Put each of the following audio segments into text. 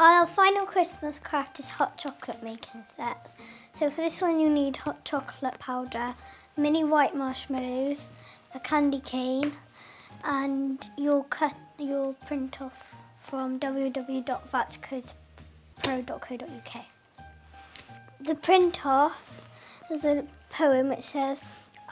Our final Christmas craft is hot chocolate making sets. So for this one you need hot chocolate powder, mini white marshmallows, a candy cane, and you'll cut your print off from www.vouchercodespro.co.uk. The print off is a poem which says,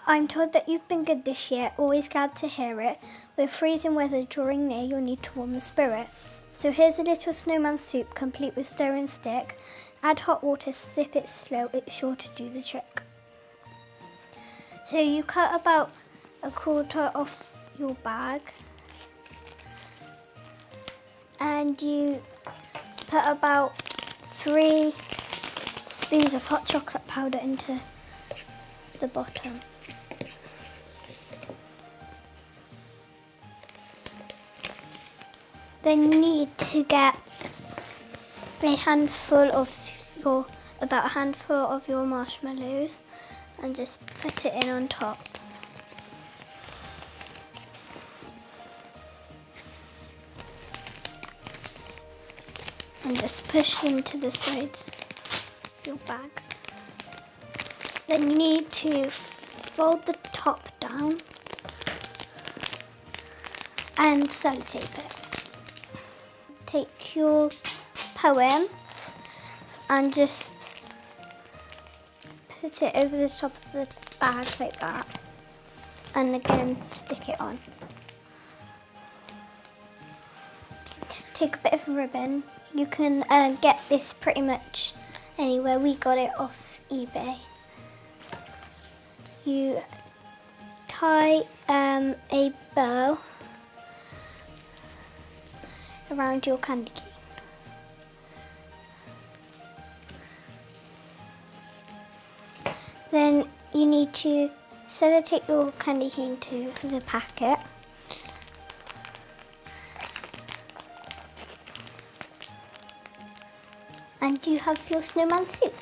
I'm told that you've been good this year, always glad to hear it. With freezing weather drawing near, you'll need to warm the spirit. So here's a little snowman soup complete with stir and stick. Add hot water, sip it slow, it's sure to do the trick. So you cut about a quarter off your bag and you put about three spoons of hot chocolate powder into the bottom. Then you need to get a handful of your, about a handful of your marshmallows and just put it in on top. And just push them to the sides of your bag. Then you need to fold the top down and sellotape it take your poem and just put it over the top of the bag like that and again stick it on. Take a bit of ribbon. You can uh, get this pretty much anywhere. We got it off eBay. You tie um, a bow around your candy cane. Then you need to sellotape your candy cane to the packet. And you have your snowman soup.